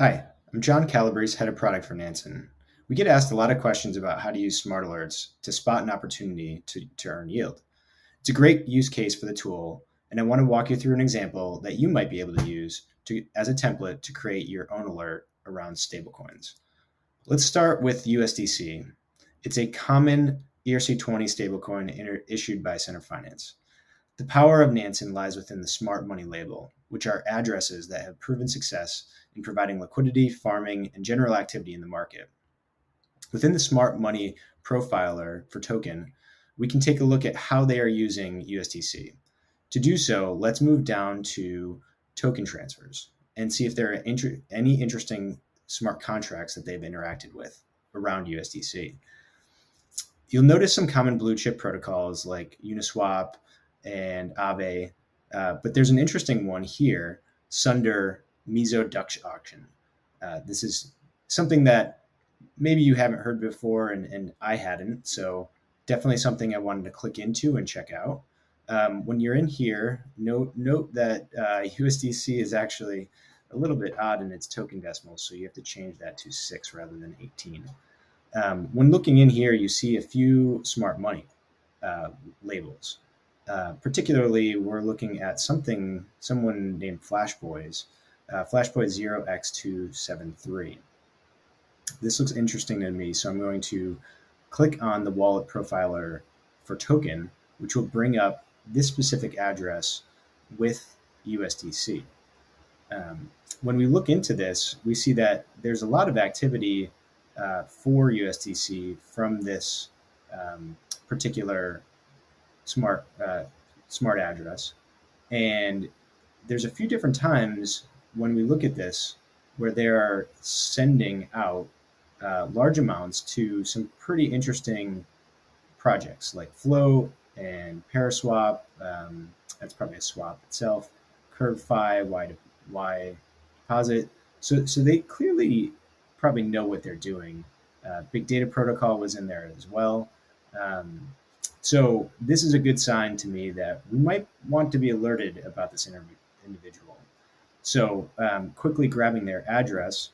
Hi, I'm John Calabrese, Head of Product for Nansen. We get asked a lot of questions about how to use smart alerts to spot an opportunity to, to earn yield. It's a great use case for the tool, and I want to walk you through an example that you might be able to use to, as a template to create your own alert around stablecoins. Let's start with USDC. It's a common ERC20 stablecoin issued by Center Finance. The power of Nansen lies within the smart money label, which are addresses that have proven success in providing liquidity, farming, and general activity in the market. Within the smart money profiler for token, we can take a look at how they are using USDC. To do so, let's move down to token transfers and see if there are inter- any interesting smart contracts that they've interacted with around USDC. You'll notice some common blue chip protocols like Uniswap and Aave, uh, but there's an interesting one here, Sunder Meso Dutch Auction. Uh, this is something that maybe you haven't heard before, and, and I hadn't. So definitely something I wanted to click into and check out. Um, when you're in here, note note that uh, USDC is actually a little bit odd in its token decimals, so you have to change that to six rather than 18. Um, when looking in here, you see a few smart money uh, labels. Uh, particularly, we're looking at something, someone named Flashboys, uh, Flashboy 0x273. This looks interesting to me, so I'm going to click on the wallet profiler for token, which will bring up this specific address with USDC. Um, when we look into this, we see that there's a lot of activity uh, for USDC from this um, particular smart uh, smart address, and there's a few different times when we look at this where they are sending out uh, large amounts to some pretty interesting projects like Float and Paraswap. Um, that's probably a swap itself. CurveFi, Y, y Deposit. So, so they clearly probably know what they're doing. Uh, Big Data Protocol was in there as well. Um, so this is a good sign to me that we might want to be alerted about this individual. So um, quickly grabbing their address,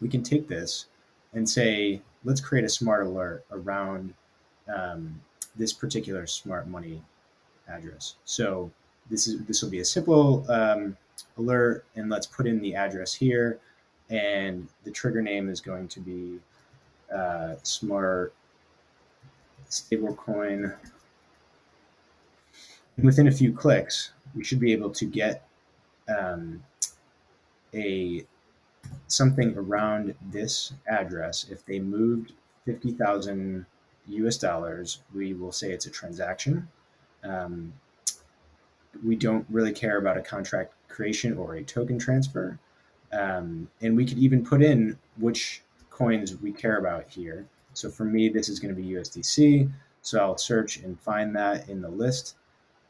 we can take this and say, let's create a smart alert around um, this particular smart money address. So this is this will be a simple um, alert, and let's put in the address here, and the trigger name is going to be uh, smart stablecoin. Within a few clicks, we should be able to get um, a something around this address. If they moved fifty thousand U.S. dollars, we will say it's a transaction. Um, we don't really care about a contract creation or a token transfer. Um, and we could even put in which coins we care about here. So for me, this is going to be USDC. So I'll search and find that in the list.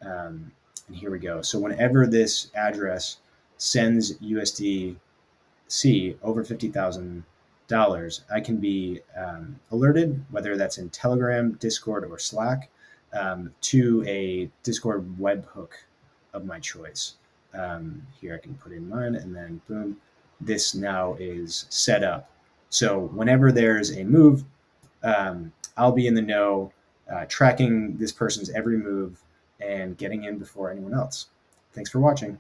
Um, and here we go. So whenever this address sends USDC over $50,000, I can be um, alerted, whether that's in Telegram, Discord, or Slack, um, to a Discord webhook of my choice. Um, here I can put in mine, and then boom, this now is set up. So whenever there's a move, um, I'll be in the know, uh, tracking this person's every move and getting in before anyone else. Thanks for watching.